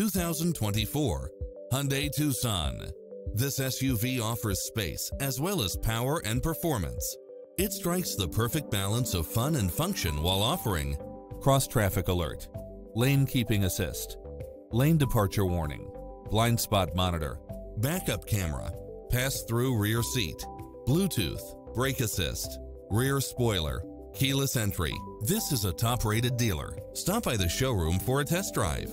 2024 Hyundai Tucson. This SUV offers space as well as power and performance. It strikes the perfect balance of fun and function while offering cross traffic alert, lane keeping assist, lane departure warning, blind spot monitor, backup camera, pass-through rear seat, Bluetooth, brake assist, rear spoiler, keyless entry. This is a top-rated dealer. Stop by the showroom for a test drive.